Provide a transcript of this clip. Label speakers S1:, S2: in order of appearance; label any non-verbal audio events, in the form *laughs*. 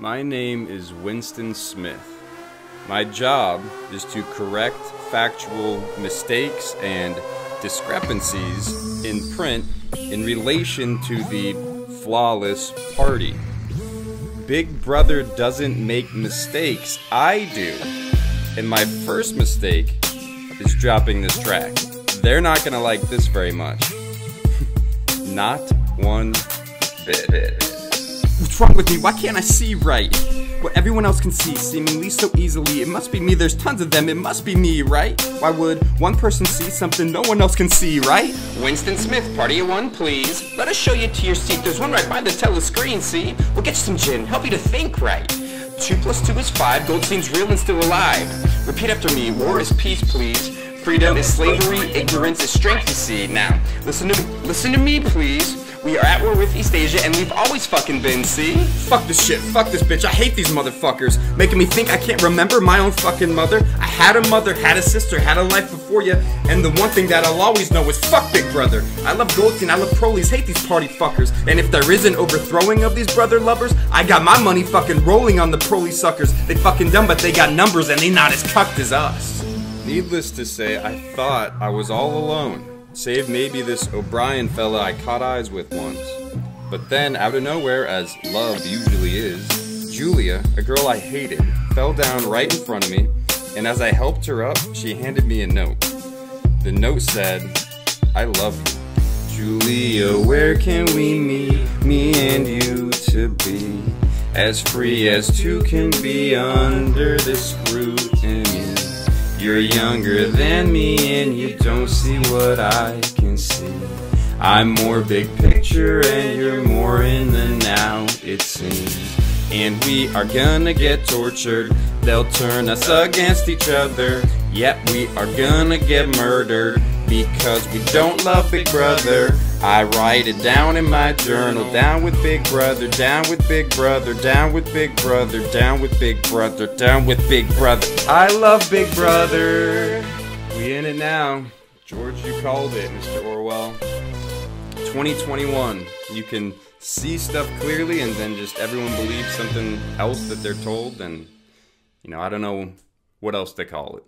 S1: My name is Winston Smith. My job is to correct factual mistakes and discrepancies in print in relation to the flawless party. Big Brother doesn't make mistakes, I do. And my first mistake is dropping this track. They're not gonna like this very much. *laughs* not one bit.
S2: What's wrong with me? Why can't I see right? What everyone else can see seemingly so easily. It must be me, there's tons of them, it must be me, right? Why would one person see something no one else can see, right?
S3: Winston Smith, party of one, please. Let us show you to your seat. There's one right by the telescreen, see? We'll get you some gin, help you to think right. Two plus two is five, gold seems real and still alive. Repeat after me, war is peace, please. Freedom is slavery, ignorance is strength, you see. Now, listen to listen to me, please. We are at war with Eastasia, and we've always fucking been, see?
S2: Fuck this shit, fuck this bitch, I hate these motherfuckers. Making me think I can't remember my own fucking mother. I had a mother, had a sister, had a life before you, and the one thing that I'll always know is fuck Big Brother. I love Goldstein, I love Prolies, hate these party fuckers. And if there is an overthrowing of these brother lovers, I got my money fucking rolling on the Proly suckers. They fucking dumb, but they got numbers and they not as cucked as us.
S1: Needless to say, I thought I was all alone save maybe this O'Brien fella I caught eyes with once. But then, out of nowhere, as love usually is, Julia, a girl I hated, fell down right in front of me, and as I helped her up, she handed me a note. The note said, I love you. Julia, where can we meet, me and you to be? As free as two can be under this scrutiny. You're younger than me and you don't see what I can see. I'm more big picture and you're more in the now, it seems. And we are gonna get tortured. They'll turn us against each other. Yep, we are gonna get murdered because we don't love Big Brother. I write it down in my journal. Down with Big Brother, down with Big Brother, down with Big Brother, down with Big Brother, down with Big Brother. I love Big Brother. We in it now. George, you called it, Mr. Orwell. 2021. You can see stuff clearly and then just everyone believes something else that they're told and you know, I don't know what else to call it.